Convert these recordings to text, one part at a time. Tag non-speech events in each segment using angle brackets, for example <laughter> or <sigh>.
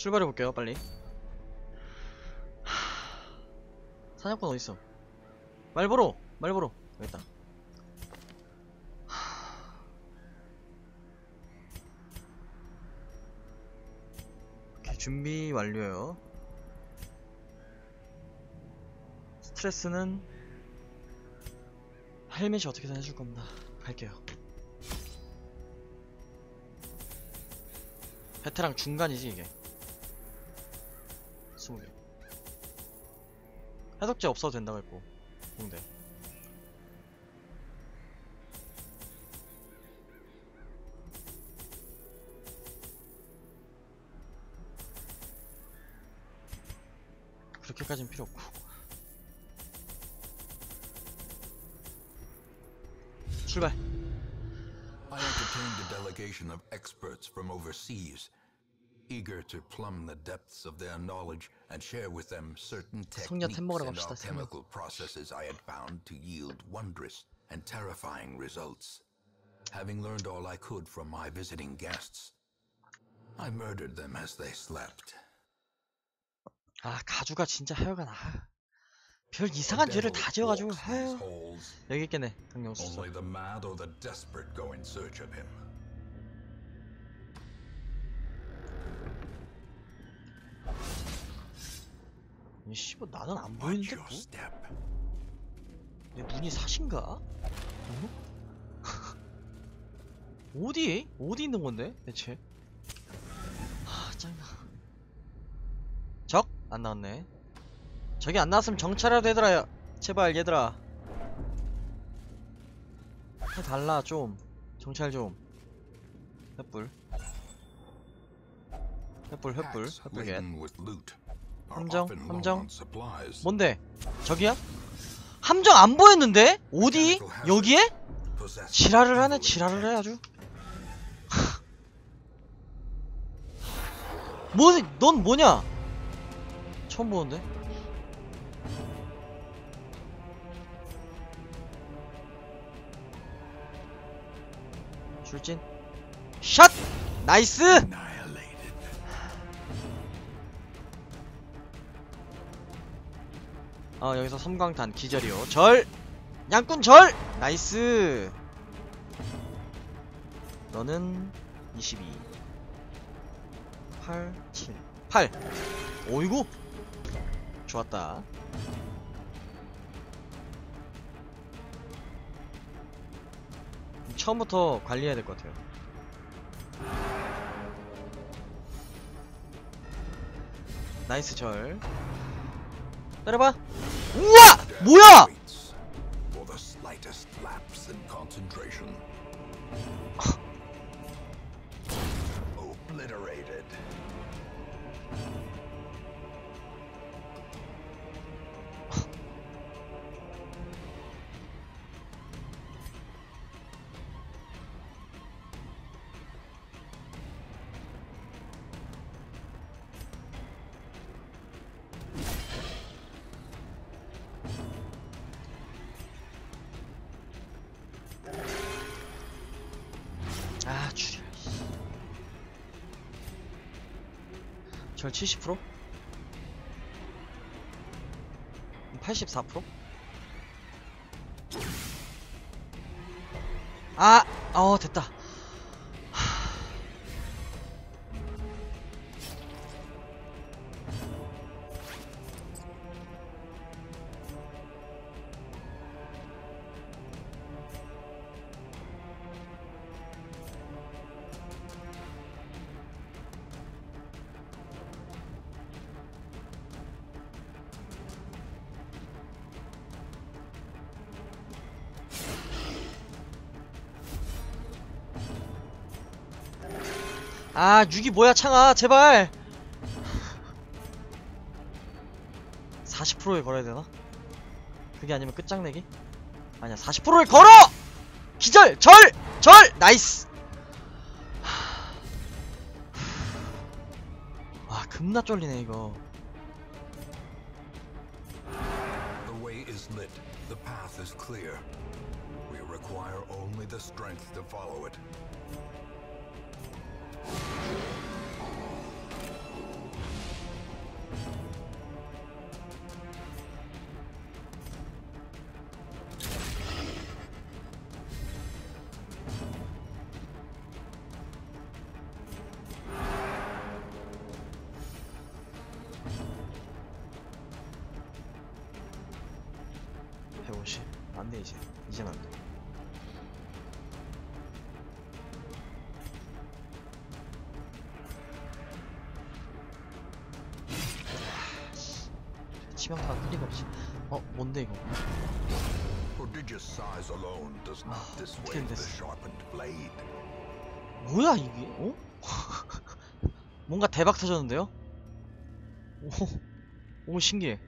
출발해 볼게요 빨리. 하... 사냥꾼 어딨어? 말보로 말보로. 여기 있다 하... 준비 완료요. 스트레스는 헬멧이 어떻게든 해줄 겁니다. 갈게요. 베테랑 중간이지 이게 20개 해독제 없어도 된다고 했고 공대 그렇게까진 필요 없고 출발 I entertained a delegation of experts from overseas, eager to plumb the depths of their knowledge and share with them certain 성녀 템 techniques 먹으러 and 갑시다, 성녀. alchemical processes I had found to yield wondrous and terrifying results. Having learned all I could from my visiting guests, I murdered them as they slept. 아 가주가 진짜 하여간 아, 별 이상한 The 죄를 devil 다 지어가지고 walks these 아유 halls. 여기 있겠네 강령수서 Only the mad or the desperate go in search of him. 씨발 나는 안 보이는데 뭐? 내 눈이 사신가? 어? <laughs> 어디? 어디 있는 건데 대체? 아 짱나 적? 안 나왔네 저기 안 나왔으면 정찰이라도 얘들아 제발 얘들아 해달라 좀 정찰 좀 횃불 횃불 횃불 횃불 겟 함정, 함정. 뭔데? 저기야? 함정 안 보였는데? 어디? 여기에? 지랄을 하네 지랄을 해. 아주 <laughs> 뭐, 넌 뭐냐? 처음 보는데? 출진 샷! 나이스! 어 여기서 섬광탄 기절이요. 절! 양꾼 절! 나이스! 너는 22 8 7 8 오이구! 좋았다. 처음부터 관리해야 될 것 같아요. 나이스 절. 때려봐 우와! 뭐야! <laughs> 70%? 84%? 아! 어 됐다 아 6이 뭐야 창아 제발 40%에 걸어야 되나? 그게 아니면 끝장내기? 아니야 40%를 걸어! 기절! 절! 절! nice! 와 겁나 쫄리네 이거 치명타가 클리가 없지 어 뭔데 이거 Ah, dissuade 어떻게 됐어? 뭐야 이게 어? 뭔가 대박 터졌는데요? 오, 오 신기해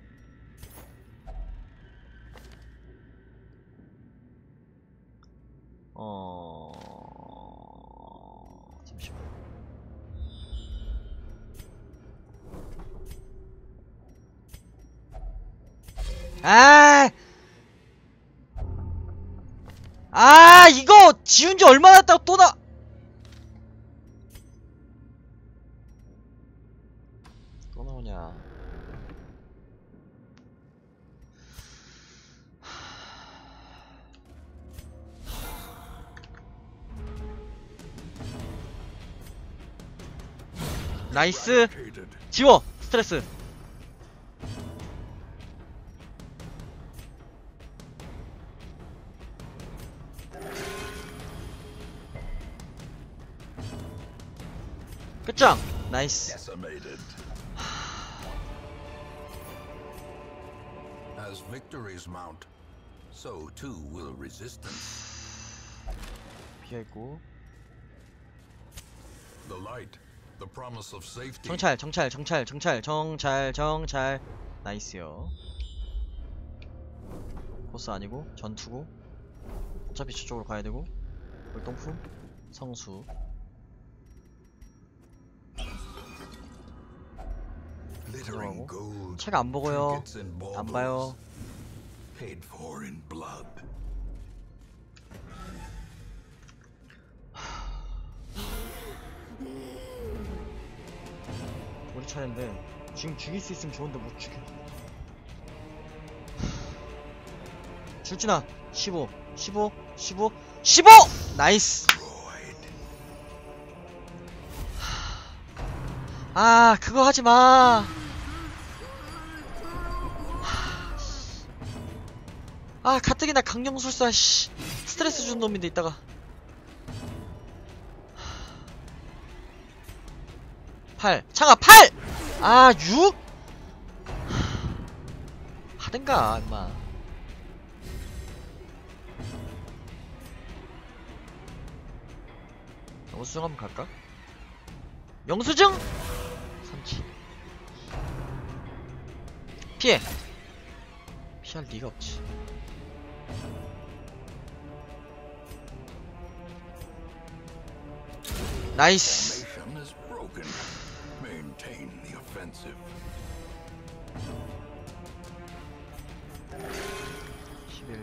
아! 아, 이거 지운 지 얼마나 됐다고 또 나. 또 나오냐. 나이스. 지워! 스트레스. 끝장! 나이스. As victories mount, so too will resistance. 피했고. The light, the promise of safety. 정찰, 정찰, 정찰, 정찰, 정찰, 정찰. 나이스요. 보스 아니고, 전투고. 어차피 저쪽으로 가야 되고. 월동품, 성수. Gold. 책안 보고요. 안 봐요. 우리 차례인데 지금 죽일 수 있으면 좋은데 못 죽여 줄지나 15 15 15 15 nice. 아 그거 하지마 아 가뜩이나 강령술사 씨 스트레스 준 놈인데 이따가 8 창아 8! 아 6? 하든가 임마 영수증 한번 갈까? 영수증! 삼치 피해 피할 리가 없지 나이스 Formation is broken. Maintain the offensive. 11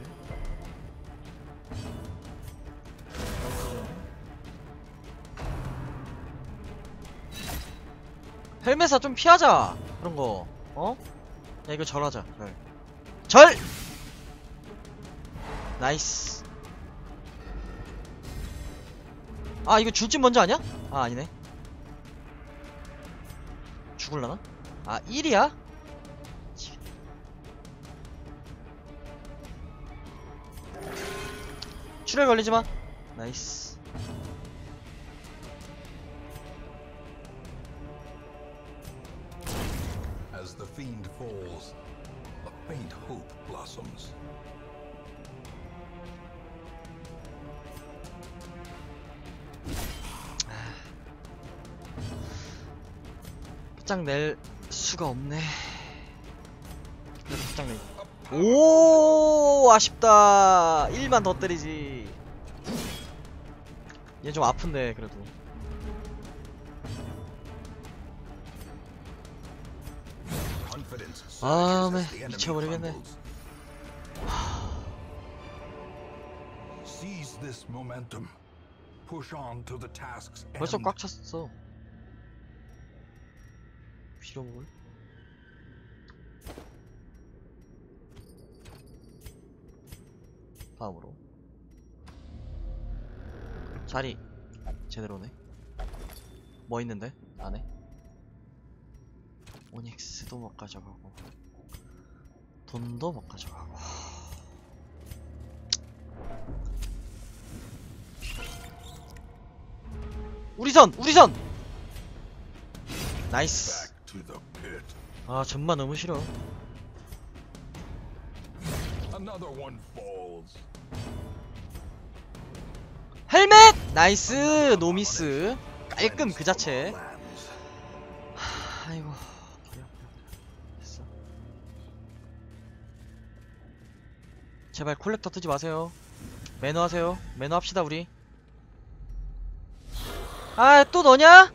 헬멧아 좀 피하자 그런 거 어? 야 이거 절하자 절! 절! 나이스 아 이거 줄진 먼저 아니야? 아 아니네 죽을라나? 아 1이야? 출혈 걸리지마 나이스 끝장 낼 수가 없네 그래도 끝장 내. 오 아쉽다 1만 더 때리지 얘 좀 아픈데 그래도 아, 네. enemy 미쳐버리겠네. 벌써. 꽉 찼어 필요물 다음으로. 자리. 제대로네. 뭐 있는데? 안에? 오닉스도 못 가져가고. 돈도 못 가져가고. 우리 선! 우리 선! nice 아 전마 너무 싫어 Another one falls. 헬멧! nice no miss 깔끔 그 자체 Lands. 아이고. 됐어 제발 collector 뜨지 마세요 매너 하세요 매너 합시다 우리 아 또 너냐?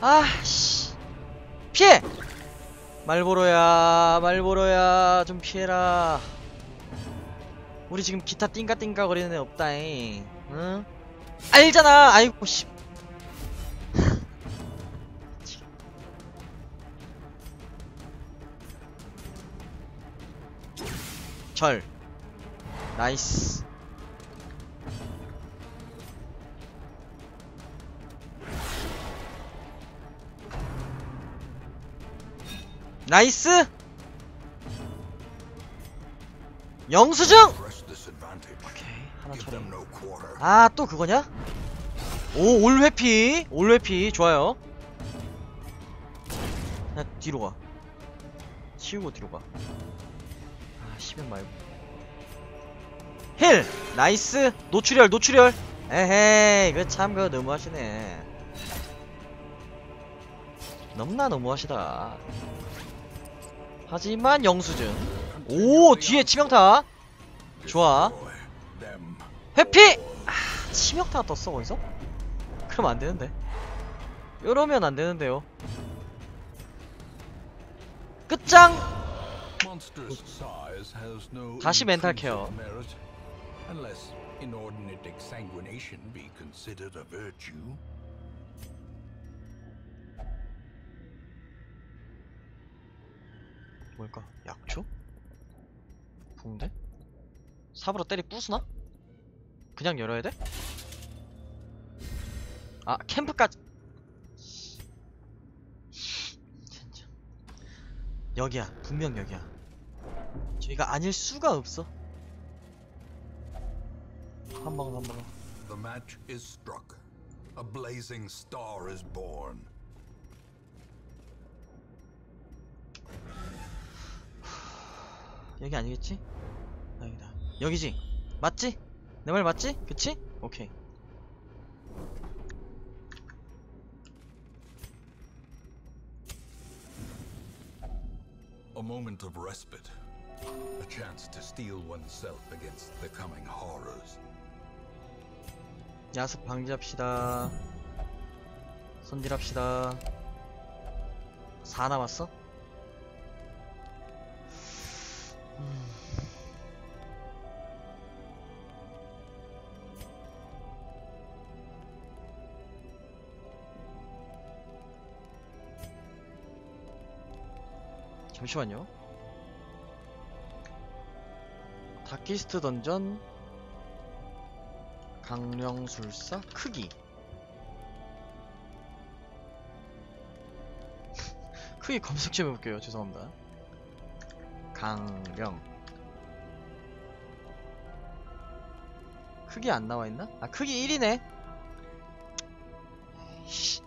아씨 피해! 말보로야 말보로야 좀 피해라. 우리 지금 기타 띵까띵까 거리는 애 없다잉. 응? 알잖아! 아이고 씨. <laughs> 절. 나이스 나이스. 영수증. 오케이 하나 처리 them no quarter. 아또 그거냐? 오 올회피. 올회피. 좋아요. 그냥 뒤로 가. 치우고 뒤로 가아 시면 말고. heal! nice. no출혈 no출혈. 에헤이 이거 참 그거 너무하시네. 너무나 너무하시다 하지만 영수증 오 뒤에 치명타 좋아. 회피! 아, 치명타가 떴어, 거기서? 그럼 안 되는데. 이러면 안 되는데요. 끝장! 다시 멘탈 케어. unless inordinate exsanguination be considered a virtue. 뭘까? 약초? 붕대? 삽으로 때리 부수나? 그냥 열어야 돼? 아, 캠프까지. 진짜. 여기야. 분명 여기야. 저희가 아닐 수가 없어. 한 방울 한 방울. The match is struck. A blazing star is born. 여기 아니겠지? 여기다. 여기지? 맞지? 내 말 맞지? 그치? 오케이. A moment of respite. A chance to steel oneself against the coming horrors. 야습 방지합시다. 손질합시다. 4 남았어? 잠시만요. 다키스트 던전 강령술사 크기. <laughs> 크기 검색 좀 해볼게요. 죄송합니다. 강령. 크기 안 나와있나? 아 크기 1이네. 말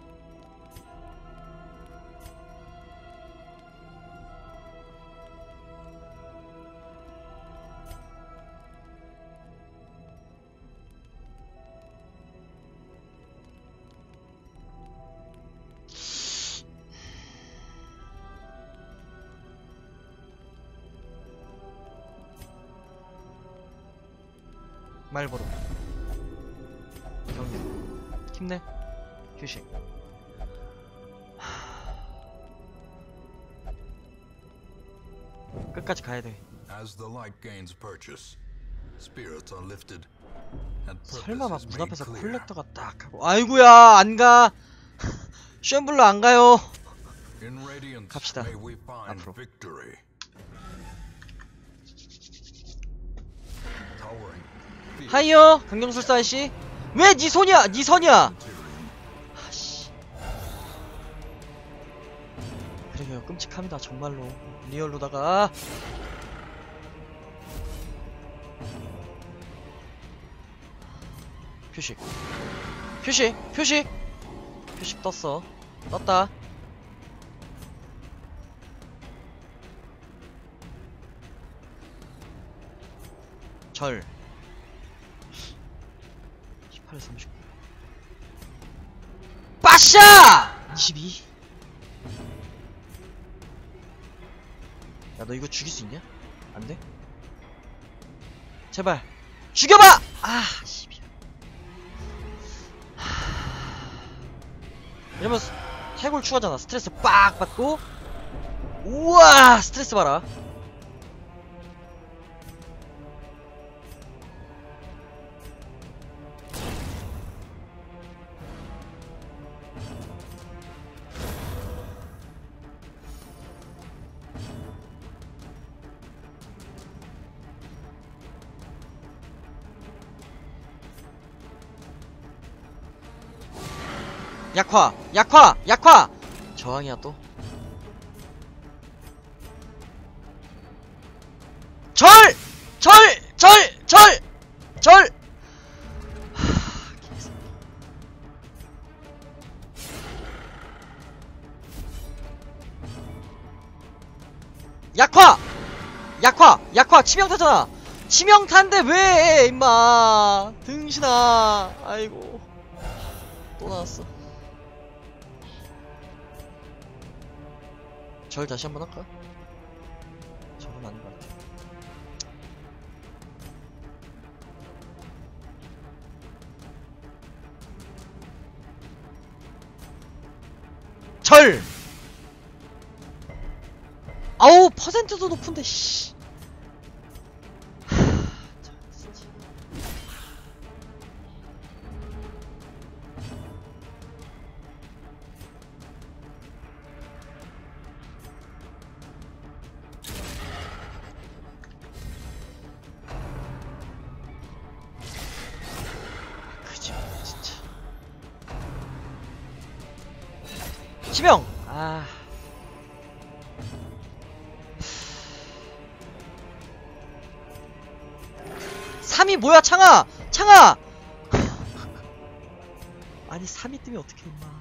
the light gains purchase, spirits are lifted, and 설마 막 문 앞에서. 콜렉터가 딱 하고 아이구야 안 가 쉔블러 안 가요 갑시다. 앞으로. 하이요 강경술사 아저씨 왜니 손이야 니 선이야 아씨 그러게요 끔찍합니다 정말로 리얼로다가 표식 표식 표식 표식 떴어 떴다 절 18, 39 빠샤! 22 야 너 이거 죽일 수 있냐? 안 돼? 제발 죽여봐! 아, 12. 스- 해골 추가잖아. 스트레스 빡 받고. 우와, 스트레스 봐라. 약화, 약화, 약화. 저항이야 또. 절, 절, 절, 절, 절. 약화, 약화, 약화. 치명타잖아. 치명타인데 왜, 임마. 등신아. 아이고. 절 다시 한번 할까? 절은 아닌 것 같아. 절! 아우, 퍼센트도 높은데, 씨. 치명! 아. 3이 뭐야, 창아! 창아! <laughs> 아니, 3이 뜨면 어떡해, 임마.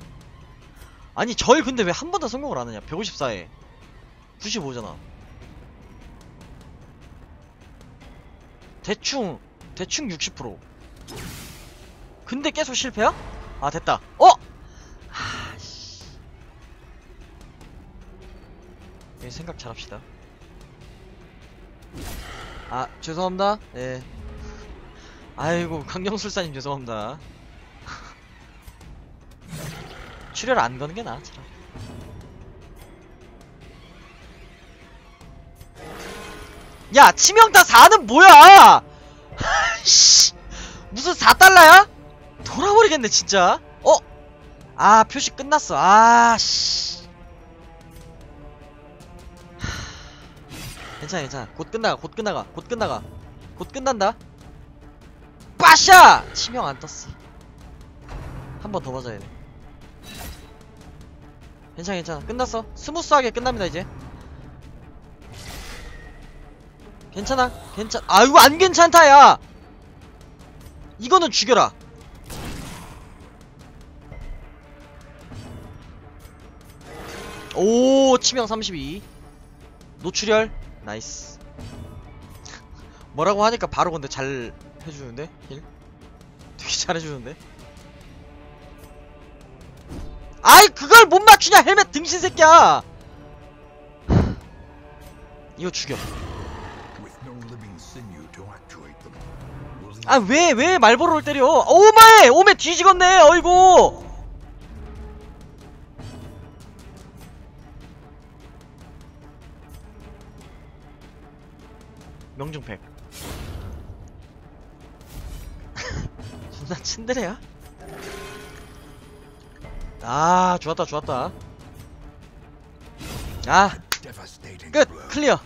아니, 절 근데 왜 한번더 성공을 안 하냐? 154에. 95잖아. 대충, 대충 60%. 근데 계속 실패야? 아, 됐다. 어! 예, 생각 잘 합시다. 아, 죄송합니다. 예. 아이고, 강경술사님 죄송합니다. <laughs> 출혈 안 거는 게 나아, 차라리. 야, 치명타 4는 뭐야! <laughs> 씨, 무슨 4달러야? 돌아버리겠네, 진짜. 어? 아, 표시 끝났어. 아, 씨. 괜찮아, 괜찮아. 곧 끝나가, 곧 끝나가, 곧 끝나가. 곧 끝난다. 빠샤! 치명 안 떴어. 한 번 더 맞아야 돼. 괜찮아, 괜찮아. 끝났어. smooth하게 끝납니다, 이제. 괜찮아, 괜찮. 아이고, 안 괜찮다, 야! 이거는 죽여라. 오, 치명 32. no출혈. nice. 뭐라고 하니까 바로 근데 잘 해주는데? heal? 되게 <laughs> 잘해주는데? 아이, 그걸 못 맞추냐, 헬멧 등신 새끼야! <sighs> 이거 죽여. 아, 왜, 왜 말보로를 때려? 오메! 오메 뒤지겠네! 어이구! 명중팩. 존나 친데레야? 아, 좋았다, 좋았다. 아, 끝! 클리어!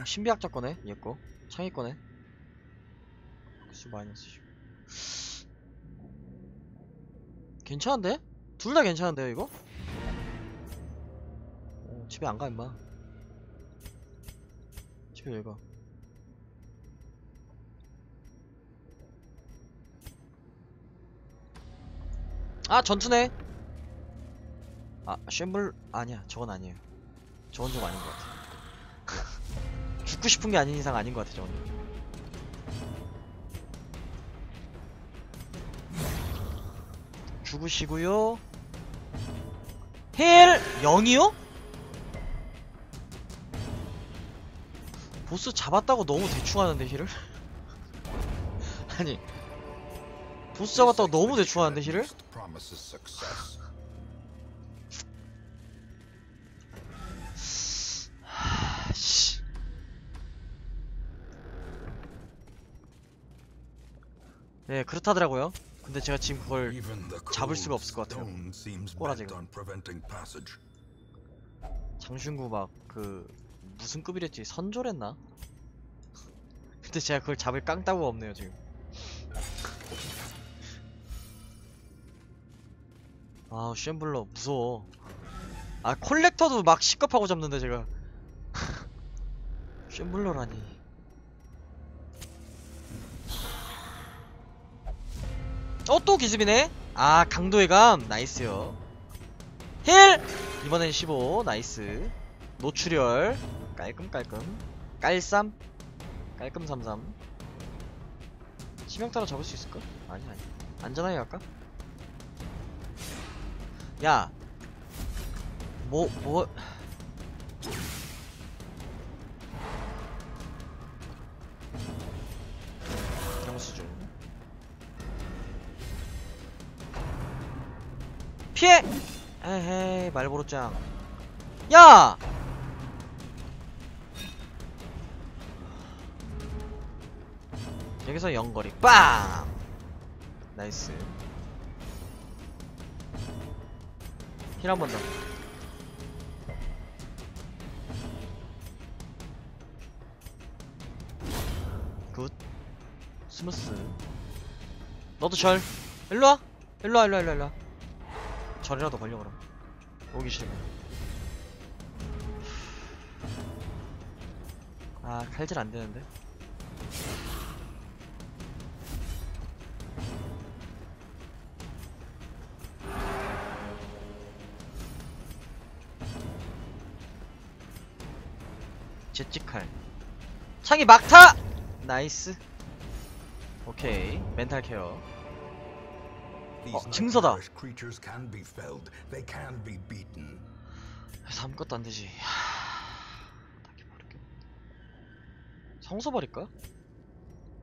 음, 신비학자 거네, 얘 거. 창의 거네. 수 마이너스 괜찮은데? 둘 다 괜찮은데요, 이거? 집에 안 가 임마 집에 왜 가? 아 전투네 아 쉔블 아니야 저건 아니에요 저건 좀 아닌 것 같아 <laughs> 죽고 싶은 게 아닌 이상 아닌 것 같아 저건 죽으시고요 heal 0이요? 보스 잡았다고 너무 대충 하는데 heal을? <laughs> 아니 보스 잡았다고 너무 대충 하는데 heal을? <sighs> 네 그렇다더라고요 근데 제가 지금 그걸 잡을 수가 없을 것 같아요. 꼬라지가. 장신구 막 그 무슨 급이랬지 선조랬나? <laughs> 근데 제가 그걸 잡을 깡따구가 없네요 지금 아 쉔블러 무서워 아 콜렉터도 막 시겁하고 잡는데 제가 <laughs> 쉔블러라니 어 또 기습이네. 아 강도의 감. nice요. heal! 이번엔 15 nice. no출혈. 깔끔깔끔. 깔쌈. 깔끔삼삼. 치명타로 잡을 수 있을까? 아니 아니. 안전하게 갈까? 야. 뭐, 뭐 피해! 에헤이 말보로짱 야! 여기서 영거리 빵! 나이스 힐 한 번 더. 굿. 스무스. 너도 절. 일로와. 일로와, 일로와, 일로와, 일로와. 절이라도 걸려, 그럼. 오기 싫으면. 아, 칼질 안 되는데. 재찍칼. 창이 막타! nice. 오케이. mental care. 어, 증서다. 아무것도 안 되지. 성수 버릴까?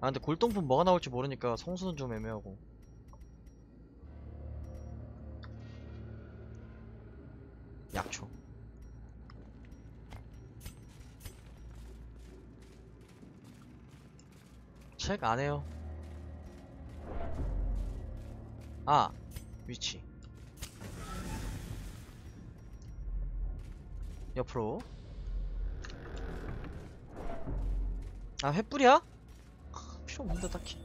아 근데 골동품 뭐가 나올지 모르니까 성수는 좀 애매하고. 약초. 책 안 해요. 아 위치. 옆으로 아 횃불이야? 필요 없는데 딱히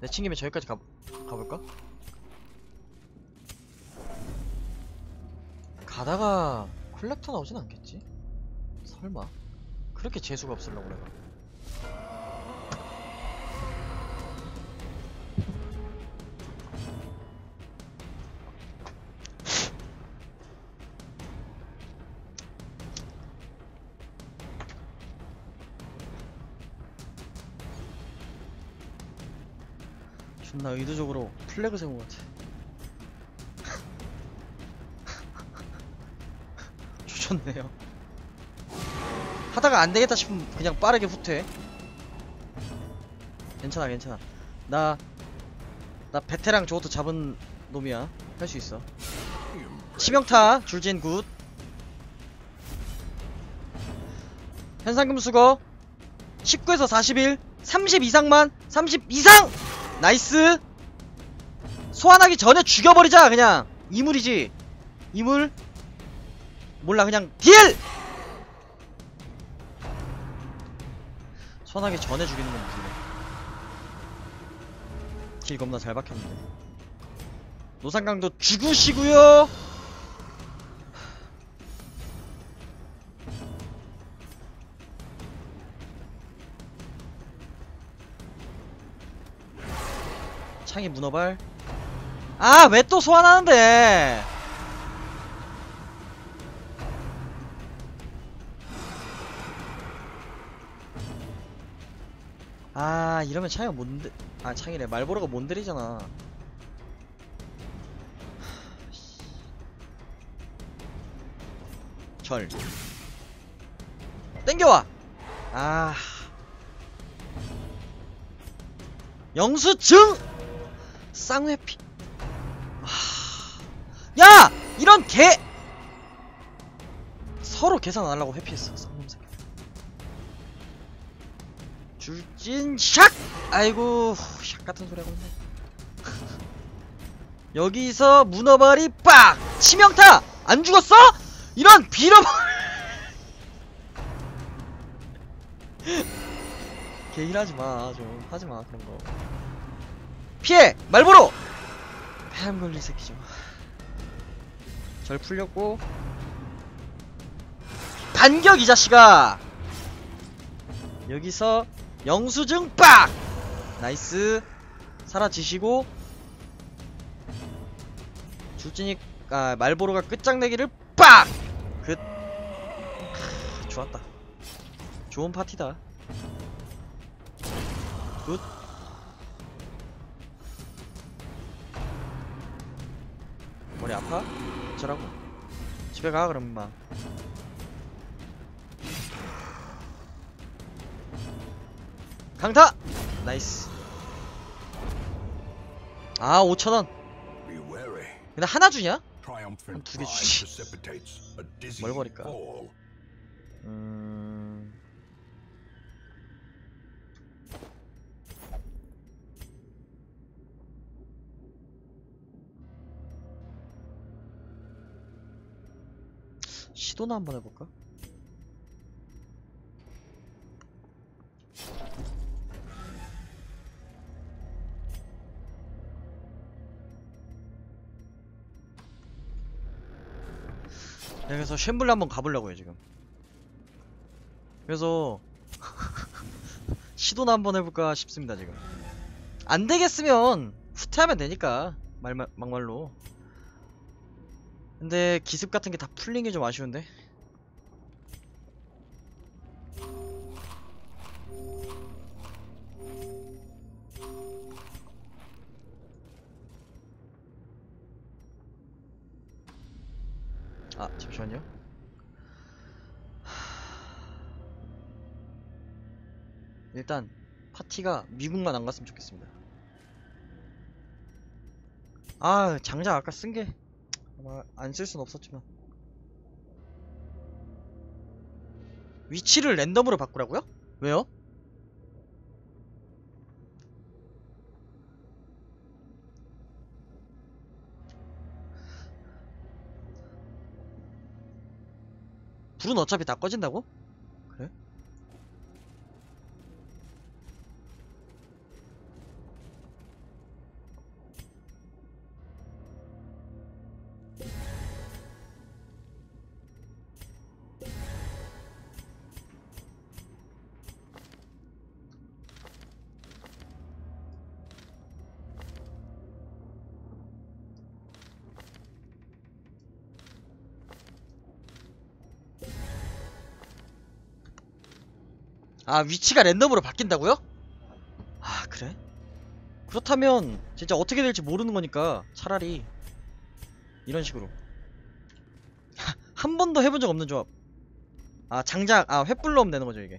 내친 김에 저기까지 가, 가볼까? 가다가 콜렉터 나오진 않겠지? 설마 그렇게 재수가 없으려고 내가 존나 의도적으로 플래그 세운 것 같아. <laughs> 조졌네요. 하다가 안 되겠다 싶으면 그냥 빠르게 후퇴. 괜찮아, 괜찮아. 나, 나 베테랑 저것도 잡은 놈이야. 할 수 있어. 치명타, 줄진 good. 현상금 수거. 19에서 41. 30 이상만. 30 이상! nice. 소환하기 전에 죽여버리자 그냥. 이물이지. 이물. 몰라 그냥. 딜! 소환하기 전에 죽이는 건 무슨 길 겁나 잘 박혔는데. 노상강도 죽으시고요 창이 문어발? 아 왜 또 소환하는데? 아 이러면 창이가 뭔데 아 창이래. 말보로가 몬들이잖아. 절. 땡겨와! 아. 영수증 쌍회피. 아. 야! 이런 개! 서로 계산 안 하려고 회피했어 쌍놈 새끼 줄진 샥! 아이고 샥 같은 소리 하고 있네. <laughs> 여기서 문어발이 빡! 치명타! 안 죽었어? 이런 빌어버 <laughs> 개일하지 마, 좀 하지 마 그런 거. 피해 말보로. 뱀 걸리 새끼 좀. 절 풀렸고 반격 이 자식아. 여기서 영수증 빡. 나이스. 사라지시고 줄진이 아 말보로가 끝장내기를 빡. 끝. 크, 좋았다. 좋은 파티다. 굿. 머리 아파? 어쩌라고? 집에 가 그럼 임마. 강타! 나이스. 아 5천원. Be wary. 근데 하나 주냐? Triumphant 두개 pride 주지. 뭘 버릴까? 음... 시도나 한번 해볼까? 여기서 쉔블리 한번 가보려고요 지금. 그래서 <laughs> 시도나 한번 해볼까 싶습니다 지금. 안 되겠으면 후퇴하면 되니까 말, 말 막말로 근데 기습 같은 게 다 풀린 게 좀 아쉬운데 아 잠시만요 <sighs> 일단 파티가 미국만 안 갔으면 좋겠습니다. 아 장작 아까 쓴게 아마 안 쓸 순 없었지만 위치를 랜덤으로 바꾸라고요? 왜요? 불은 어차피 다 꺼진다고? 아 위치가 랜덤으로 바뀐다고요? 아 그래? 그렇다면 진짜 어떻게 될지 모르는 거니까 차라리 이런 식으로 <laughs> 한 번도 해본 적 없는 조합 아 장작 아 횃불 넣으면 되는 거죠 이게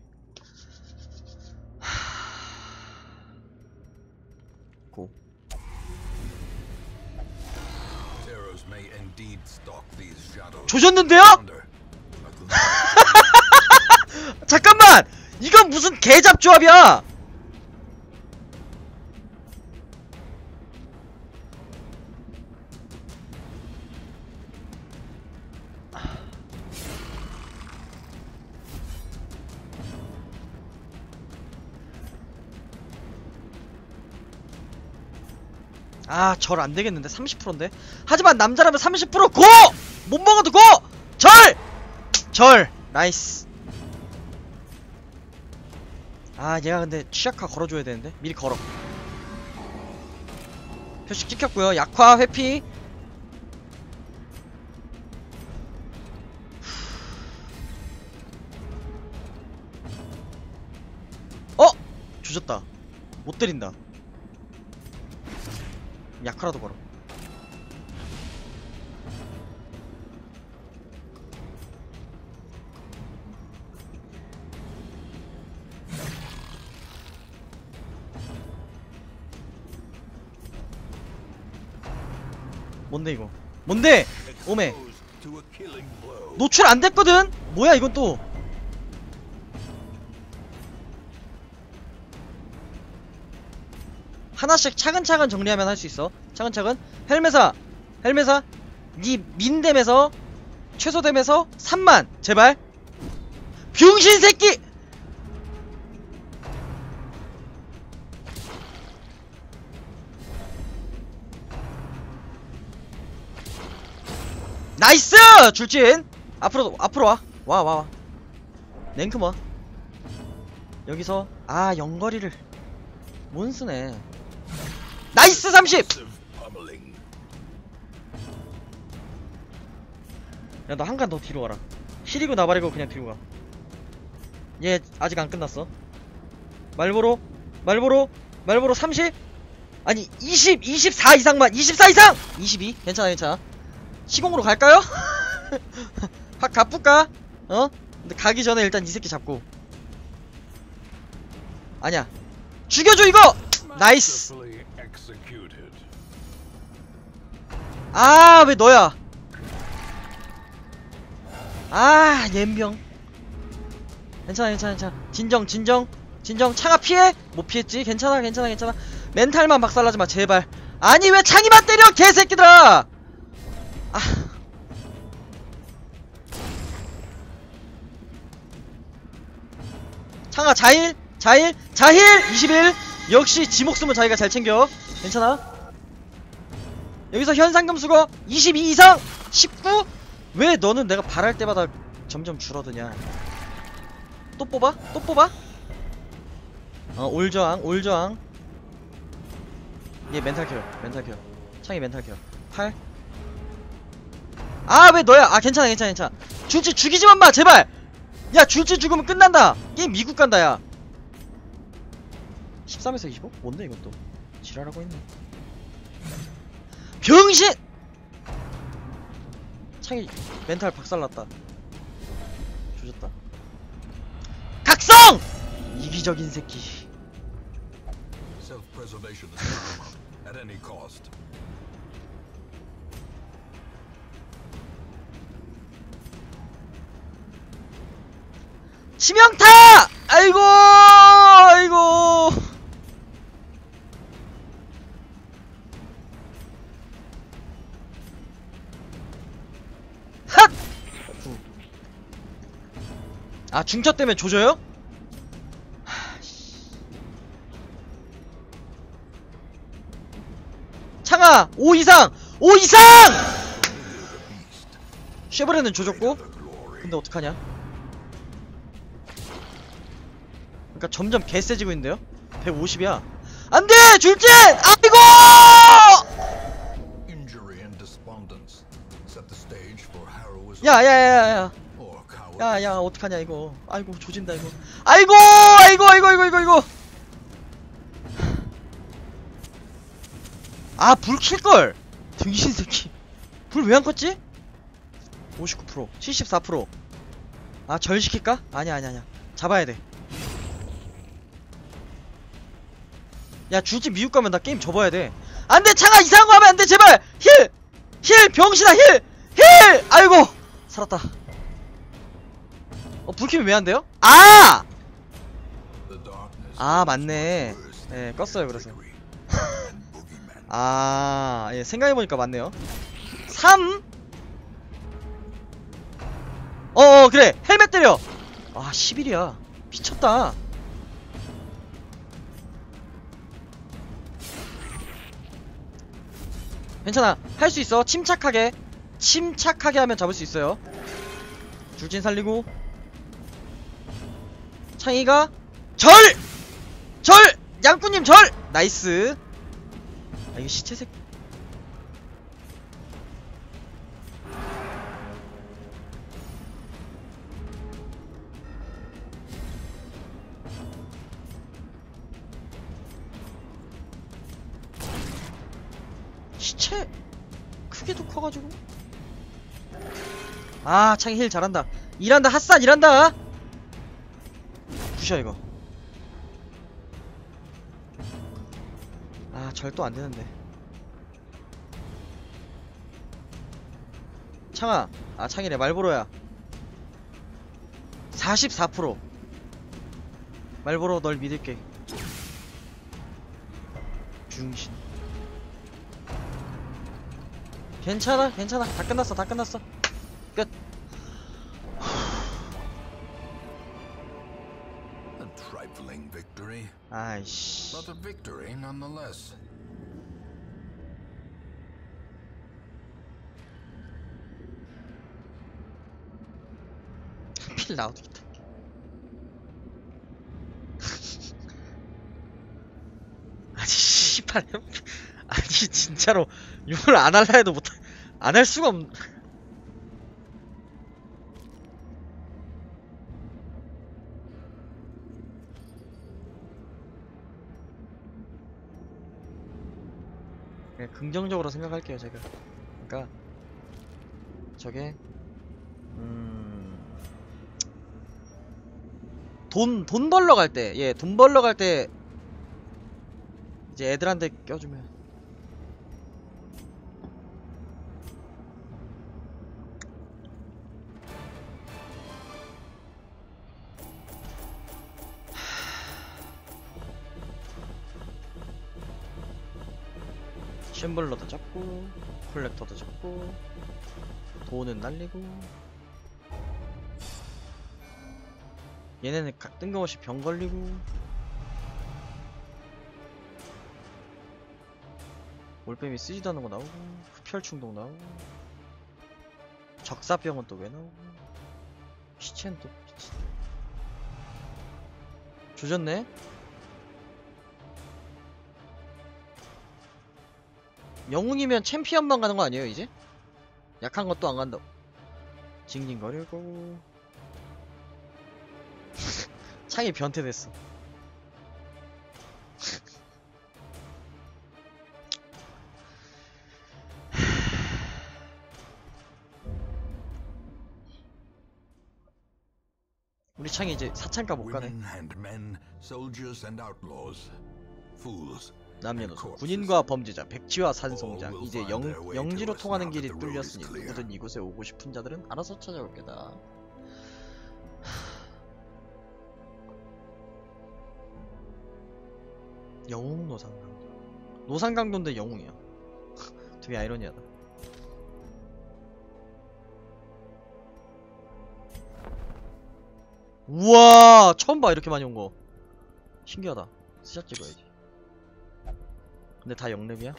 고. 조졌는데요? <laughs> <laughs> 잠깐만! 이건 무슨 개잡 조합이야! 아, 절 안 되겠는데 30%인데. 하지만 남자라면 30% 고! 못 먹어도 고! 절! 절. nice. 아, 얘가 근데 취약화 걸어줘야 되는데 미리 걸어. 표식 찍혔고요. 약화 회피. 어! 조졌다. 못 때린다. 약화라도 걸어. 뭔데 이거? 뭔데? 오메. 노출 안 됐거든? 뭐야 이건 또? 하나씩 차근차근 정리하면 할 수 있어. 차근차근. 헬메사, 헬메사, 니 민댐에서 최소댐에서 3만 제발. 병신 새끼! nice! 줄진! 앞으로, 앞으로 와. 와, 와, 와. 랭크 뭐. 여기서, 아, 영거리를. 못 쓰네. 나이스 30! Massive pummeling. 야, 너 한 칸 더 뒤로 와라. 시리고 나발이고 그냥 뒤로 가. 얘, 아직 안 끝났어. 말보로, 말보로, 말보로 30? 아니, 20, 24 이상만, 24 이상! 22? 괜찮아, 괜찮아. 시공으로 갈까요? <laughs> 확 가쁠까? 어? 근데 가기 전에 일단 이 새끼 잡고. 아니야. 죽여줘, 이거! nice! 아, 왜 너야? 아, 옌병. 괜찮아, 괜찮아, 괜찮아. 진정, 진정, 진정. 창아 피해? 못 피했지? 괜찮아, 괜찮아, 괜찮아. mental만 박살나지 마, 제발. 아니, 왜 창이만 때려, 개새끼들아! 아. 창아, 자일, 자일, 자힐! 21! 역시 지 목숨은 자기가 잘 챙겨. 괜찮아? 여기서 현상금 수거 22 이상 19? 왜 너는 내가 바랄 때마다 점점 줄어드냐 또 뽑아? 또 뽑아? 어 올저항 올저항 얘 멘탈 켜 멘탈 켜 창이 멘탈 켜 8. 아 왜 너야 아 괜찮아 괜찮아 괜찮아 줄지 죽이지만 마 제발 야 줄지 죽으면 끝난다 게임 미국 간다 야 13에서 25? 뭔데 이것도 지랄하고 있네 병신! 창이 멘탈 박살났다. 조졌다. 각성! 이기적인 새끼. 치명타! 아이고! 아이고! 핫! 아 중처 때문에 조져요? 창아 5 이상! 5 이상! 쉐브레는 조졌고. 근데 어떡하냐? 그러니까 점점 개 세지고 있는데요? 150이야. 안 돼! 줄진! 아이고! Injury and despondence set the stage for heroism 야, 야, 야, 야. or cowardice. 야, 야, 어떡하냐, 이거. 아이고, 조진다, 이거. 아이고! 아이고, 아이고, 아이고, 아이고, 아이고! 아, 불 킬걸! 등신 새끼. 불 왜 안 껐지? 59%, 74%. 아, 절 시킬까? 아니야, 아니야, 아니야. 잡아야 돼. 야, 줄지 미국 가면 나 게임 접어야 돼. 안 돼! 창아! 이상한 거 하면 안 돼! 제발! 힐! 힐! 병신아! 힐! 힐! 아이고! 살았다. 어, 불키면 왜 안 돼요? 아! 아, 맞네. 예, 껐어요, 그래서. <laughs> 아, 예, 생각해보니까 맞네요. 3? 어어, 그래. 헬멧 때려. 아, 11이야. 미쳤다. 괜찮아. 할 수 있어. 침착하게. 침착하게 하면 잡을 수 있어요. 줄진 살리고. 창희가 절! 절! 양꾼님 절! 나이스. 아 이거 시체색 아 창이 힐 잘한다. 일한다 핫산 일한다. 부셔 이거. 아 절도 안되는데. 창아 아 창이래. 말보로야. 44% 말보로 널 믿을게. 중신. 괜찮아 괜찮아. 다 끝났어 다 끝났어 끝 A trifling victory, 아이씨 but a victory nonetheless. 필 나오겠다 아니 씨발 아니 진짜로 욕을 안 할라 해도 못 안 할 수가 없 그냥 긍정적으로 생각할게요 제가 그러니까 저게 음... 돈, 돈 벌러 갈 때, 예, 돈 벌러 갈 때, 이제 애들한테 껴주면. 쉔블러도 잡고, 콜렉터도 잡고, 돈은 날리고, 얘네는 각 뜬금없이 병 걸리고. 올빼미 쓰지도 않는 거 나오고 흡혈 충동 나오고. 적사병은 또 왜 나오고. 시체는 또 미친. 조졌네 영웅이면 챔피언만 가는 거 아니에요 이제? 약한 것도 안 간다 징징거리고 <laughs> 창이 변태됐어. <sighs> 우리 창이 이제 사창가 못 가네. 남녀노소, 군인과 범죄자, 백지와 산송장. 이제 영, 영지로 통하는 길이 뚫렸으니 누구든 이곳에 오고 싶은 자들은 알아서 찾아올 게다. <sighs> 영웅 노상강도. 노상강도인데 영웅이야. <laughs> 되게 아이러니하다. 우와 처음 봐 이렇게 많이 온 거. 신기하다. 스샷 찍어야지. 근데 다 영렙이야?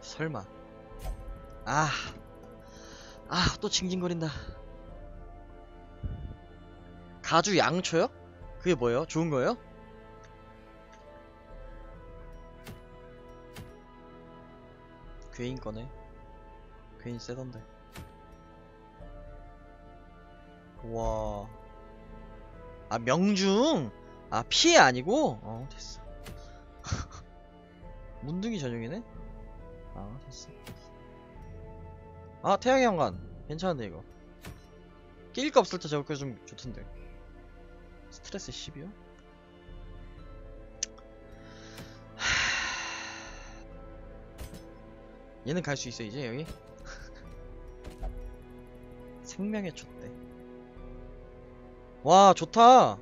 설마. 아. 아, 또 징징거린다. 가주 양초요? 그게 뭐예요? 좋은 거예요? 괴인 거네. 괴인 세던데. 와. 아, 명중! 아, 피해 아니고? 어, 됐어. <laughs> 문둥이 전용이네? 아, 됐어. 아, 태양의 현관. 괜찮은데, 이거. 낄거 없을 때 저거 좀 좋던데. 스트레스 10이요? 얘는 갈 수 있어, 이제, 여기? <laughs> 생명의 촛대. 와, 좋다.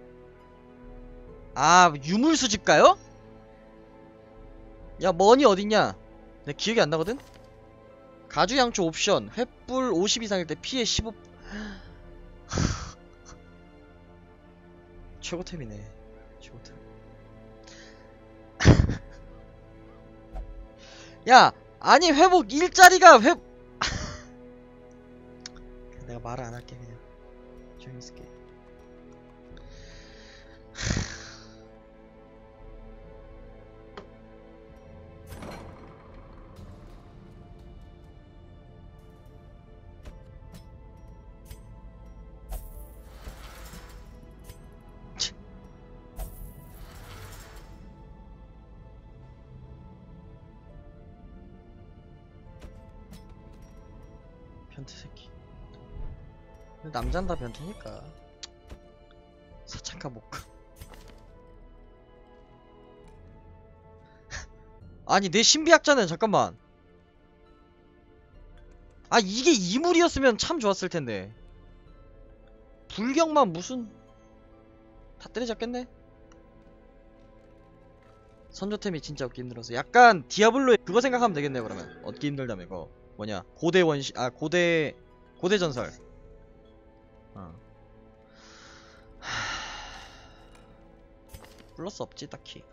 아, 유물 수집가요? 야 머니 어딨냐 내 기억이 안 나거든 가주 양초 옵션 횃불 50 이상일 때 피해 15 최고템이네 최고템 야 아니 회복 일자리가 회 <laughs> 내가 말을 안 할게 그냥. 조용히 있을게 근데 남잔 다 변태니까. 사창가 못 가. 아니 내 신비학자는 잠깐만. 아 이게 이물이었으면 참 좋았을 텐데. 불경만 무슨 다 때려잡겠네. 선조템이 진짜 얻기 힘들어서 약간 디아블로의 그거 생각하면 되겠네 그러면 얻기 힘들다며 그거 뭐냐 고대 원시 아 고대 고대 전설 어. <sighs> 하... 플러스 없지 딱히.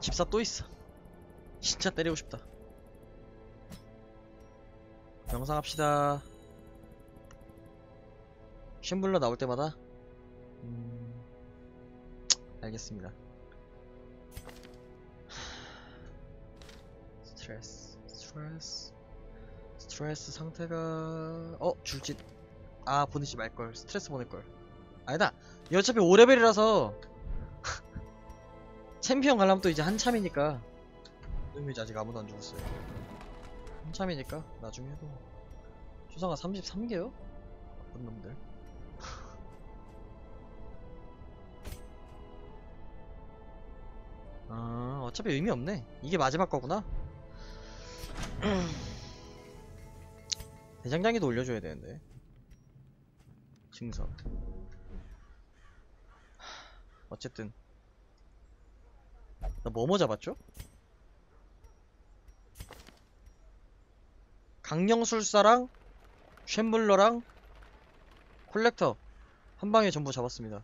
집사 또 있어. 진짜 때리고 싶다. 영상 합시다. 쉔블러 나올 때마다? 음... 알겠습니다. <sighs> 스트레스 스트레스 스트레스 상태가 어 줄짓 아 보내지 말걸. 스트레스 보낼걸. 아니다. 이 어차피 5레벨이라서 <laughs> 챔피언 가려면 또 이제 한참이니까. 의미지 아직 아무도 안 죽었어요. 한참이니까 나중에 해도. 초상화 33개요? 나쁜 놈들. <laughs> 아 어차피 의미 없네. 이게 마지막 거구나 <clears throat> 대장장이도 올려줘야 되는데. 증서. 어쨌든. 나 뭐뭐 잡았죠? 강령술사랑 쉔블러랑 콜렉터. 한 방에 전부 잡았습니다